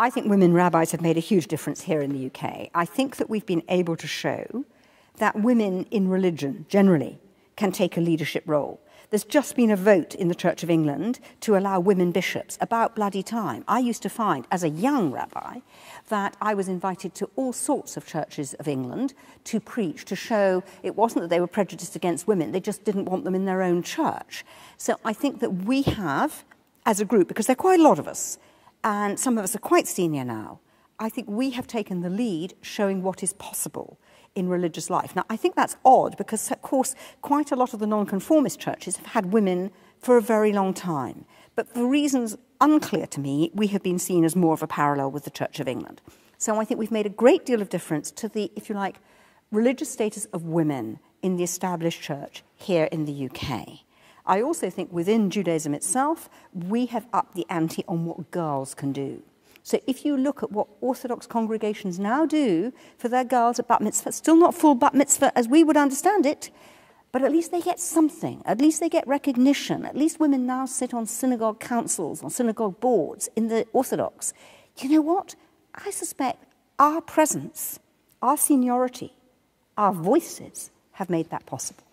I think women rabbis have made a huge difference here in the UK. I think that we've been able to show that women in religion generally can take a leadership role. There's just been a vote in the Church of England to allow women bishops about bloody time. I used to find, as a young rabbi, that I was invited to all sorts of churches of England to preach, to show it wasn't that they were prejudiced against women, they just didn't want them in their own church. So I think that we have, as a group, because there are quite a lot of us, and some of us are quite senior now, I think we have taken the lead showing what is possible in religious life. Now, I think that's odd because, of course, quite a lot of the nonconformist churches have had women for a very long time. But for reasons unclear to me, we have been seen as more of a parallel with the Church of England. So I think we've made a great deal of difference to the, if you like, religious status of women in the established church here in the UK. I also think within Judaism itself, we have upped the ante on what girls can do. So if you look at what Orthodox congregations now do for their girls at bat mitzvah, still not full bat mitzvah as we would understand it, but at least they get something. At least they get recognition. At least women now sit on synagogue councils, on synagogue boards in the Orthodox. You know what? I suspect our presence, our seniority, our voices have made that possible.